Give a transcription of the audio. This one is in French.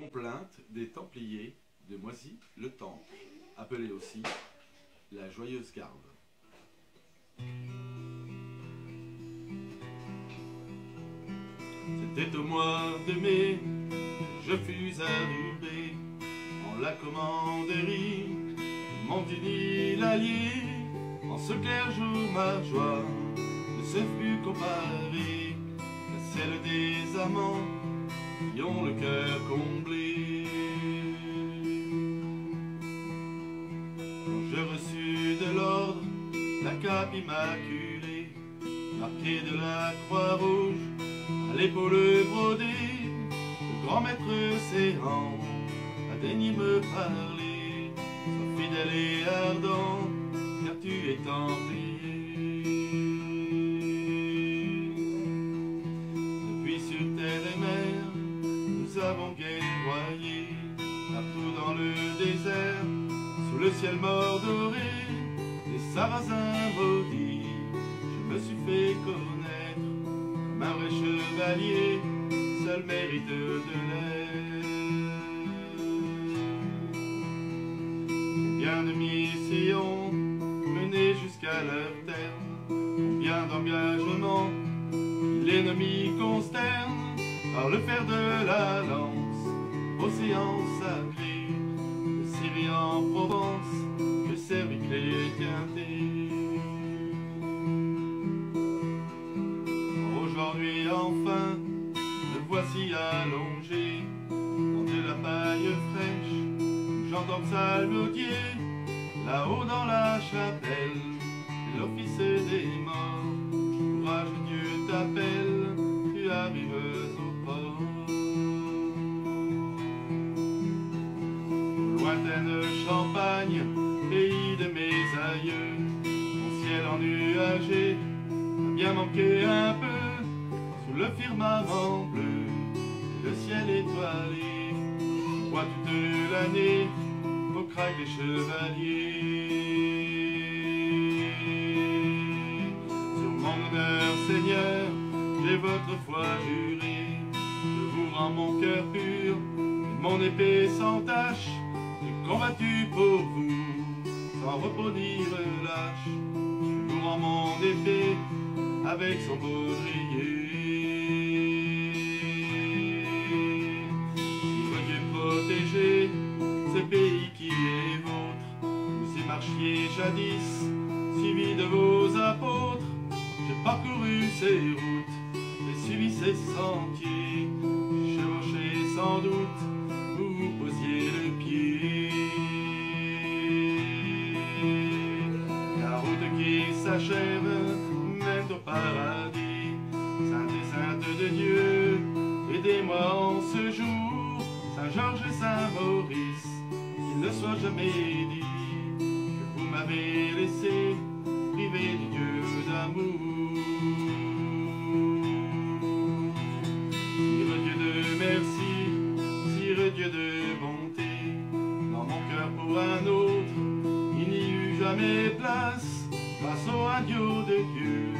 Complainte des Templiers de Moisy-le-Temple, appelée aussi la Joyeuse Garde. C'était au mois de mai, je fus arrivé en la commanderie, Montigny l'allié, en ce clair jour ma joie ne se fut comparée à celle des amants qui ont le cœur comblé. Quand je reçus de l'ordre la cape immaculée, marquée de la croix rouge, à l'épaule brodée, le grand maître serrant a daigné me parler, sois fidèle et ardent, car tu es templier. Le ciel mordoré, des sarrasins maudits, je me suis fait connaître comme un vrai chevalier, seul mérite de l'air. Combien de missions menées jusqu'à leur terme, combien d'engagements l'ennemi consterne par le fer de la lance, océan sacré, que chrétienté. Aujourd'hui enfin, me voici allongé dans de la paille fraîche, j'entends psalmodier, là-haut dans la chapelle, l'office des morts. Lointaine Champagne, pays de mes aïeux, mon ciel ennuagé a bien manqué un peu sous le firmament bleu le ciel étoilé. Vois toute l'année au crack des chevaliers. Sur mon honneur, Seigneur, j'ai votre foi jurée. Je vous rends mon cœur pur et mon épée sans tache. Combattu pour vous, sans repos ni relâche. Je vous rends mon épée avec son baudrier. Si Dieu protéger ce pays qui est vôtre, vous y marchiez jadis, suivi de vos apôtres. J'ai parcouru ces routes, j'ai suivi ces sentiers, j'ai chevauché sans doute qui s'achève mène au paradis, Sainte et Sainte de Dieu, aidez-moi en ce jour, Saint Georges et Saint Maurice, qu'il ne soit jamais dit que vous m'avez laissé privé du Dieu d'amour. Sire Dieu de merci, Sire Dieu de bonté, dans mon cœur pour un autre, il n'y eut jamais place, au agneau de Dieu,